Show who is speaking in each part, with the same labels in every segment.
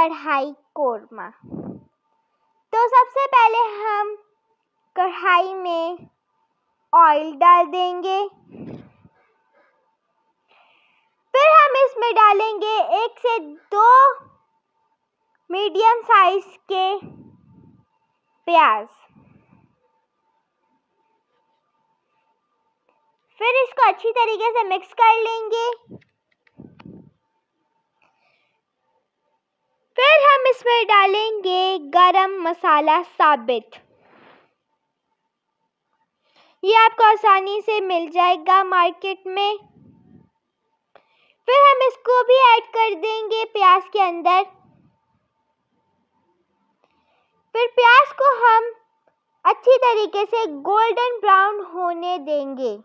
Speaker 1: कढ़ाई कोरमा। तो सबसे पहले हम कढ़ाई में ऑयल डाल देंगे। फिर हम इसमें डालेंगे एक से दो मीडियम साइज़ के प्याज। फिर इसको अच्छी तरीके से मिक्स कर लेंगे फिर हम इसमें डालेंगे गरम मसाला साबित। ये आपको आसानी से मिल जाएगा मार्केट में। फिर हम इसको भी ऐड कर देंगे प्याज के अंदर। फिर प्याज को हम अच्छी तरीके से गोल्डन ब्राउन होने देंगे।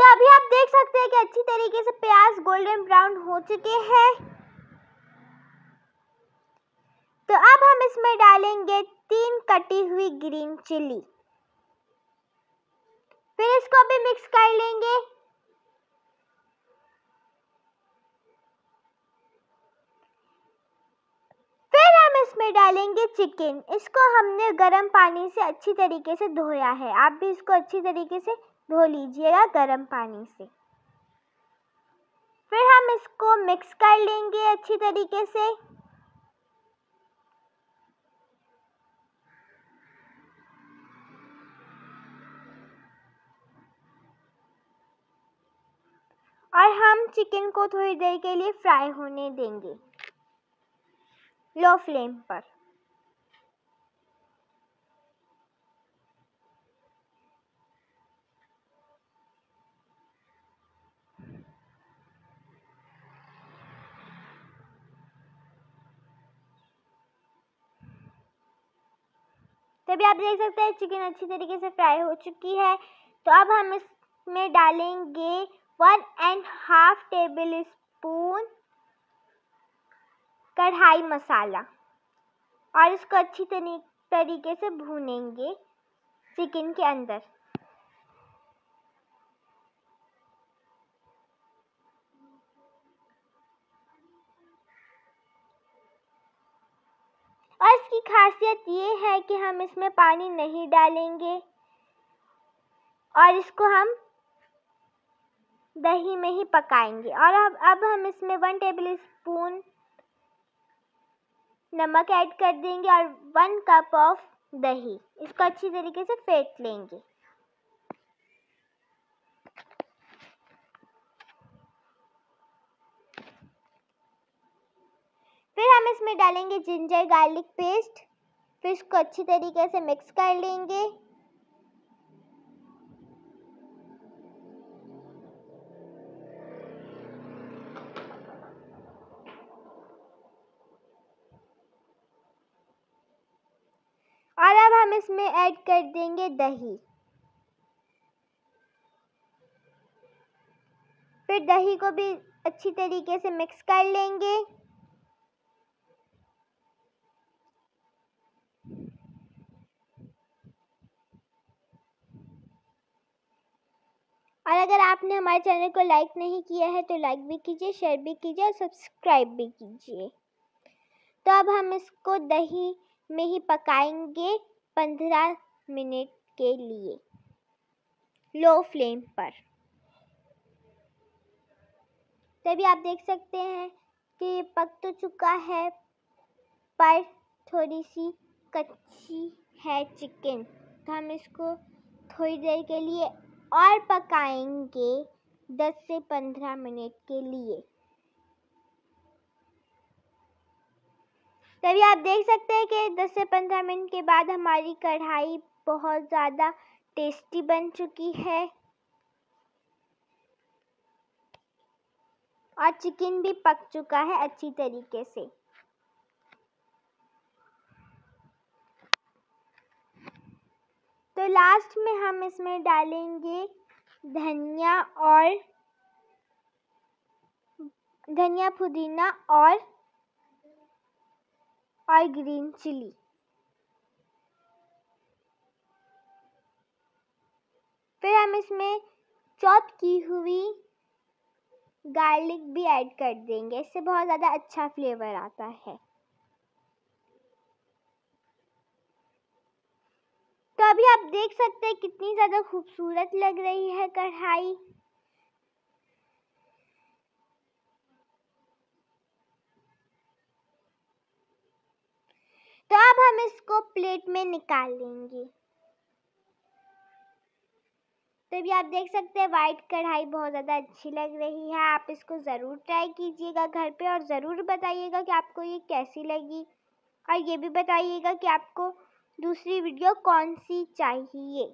Speaker 1: तो अभी आप देख सकते हैं कि अच्छी तरीके से प्याज गोल्डन ब्राउन हो चुके हैं। तो अब हम इसमें डालेंगे तीन कटी हुई ग्रीन चिली फिर इसको भी मिक्स कर लेंगे। फिर हम इसमें डालेंगे चिकन इसको हमने गर्म पानी से अच्छी तरीके से धोया है। आप भी इसको अच्छी तरीके से धो लीजिएगा गर्म पानी से। फिर हम इसको मिक्स कर लेंगे अच्छी तरीके से। और हम चिकन को थोड़ी देर के लिए फ्राई होने देंगे। लो फ्लेम पर। तभी आप देख सकते हैं चिकन अच्छी तरीके से फ्राई हो चुकी है। तो अब हम इसमें डालेंगे one and half tablespoon kadhai masala. और इसको अच्छी तरीके से भूनेंगे चिकन के अंदर। खासियत ये है कि हम इसमें पानी नहीं डालेंगे और इसको हम दही में ही पकाएँगे। और अब अब हम इसमें वन टेबल स्पून नमक ऐड कर देंगे और वन कप ऑफ़ दही। इसको अच्छी तरीके से फेंट लेंगे। हम इसमें डालेंगे जिंजर गार्लिक पेस्ट फिर इसको अच्छी तरीके से मिक्स कर लेंगे। और अब हम इसमें ऐड कर देंगे दही। फिर दही को भी अच्छी तरीके से मिक्स कर लेंगे। अगर आपने हमारे चैनल को लाइक नहीं किया है तो लाइक भी कीजिए, शेयर भी कीजिए और सब्सक्राइब भी कीजिए। तो अब हम इसको दही में ही पकाएँगे पंद्रह मिनट के लिए, लो फ्लेम पर। तभी आप देख सकते हैं कि ये पक तो चुका है, पर थोड़ी सी कच्ची है चिकन। तो हम इसको थोड़ी देर के लिए और पकाएँगे 10 से 15 मिनट के लिए। तभी आप देख सकते हैं कि 10 से 15 मिनट के बाद हमारी कढ़ाई बहुत ज़्यादा टेस्टी बन चुकी है। और चिकन भी पक चुका है अच्छी तरीके से। लास्ट में हम इसमें डालेंगे धनिया और धनिया, पुदीना और और ग्रीन चिली। फिर हम इसमें चॉप की हुई गार्लिक भी ऐड कर देंगे, इससे बहुत ज़्यादा अच्छा फ्लेवर आता है। अभी आप देख सकते हैं कितनी ज़्यादा खूबसूरत लग रही है कढ़ाई। तो अब हम इसको प्लेट में निकाल लेंगे। तो अभी आप देख सकते हैं वाइट कढ़ाई बहुत ज़्यादा अच्छी लग रही है। आप इसको ज़रूर ट्राई कीजिएगा घर पे और ज़रूर बताइएगा कि आपको ये कैसी लगी। और ये भी बताइएगा कि आपको दूसरी वीडियो कौन सी चाहिए?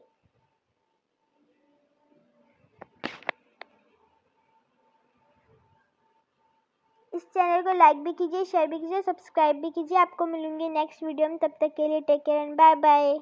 Speaker 1: इस चैनल को लाइक भी कीजिए शेयर भी कीजिए सब्सक्राइब भी कीजिए। आपको मिलूँगी नेक्स्ट वीडियो में। तब तक के लिए take care and bye bye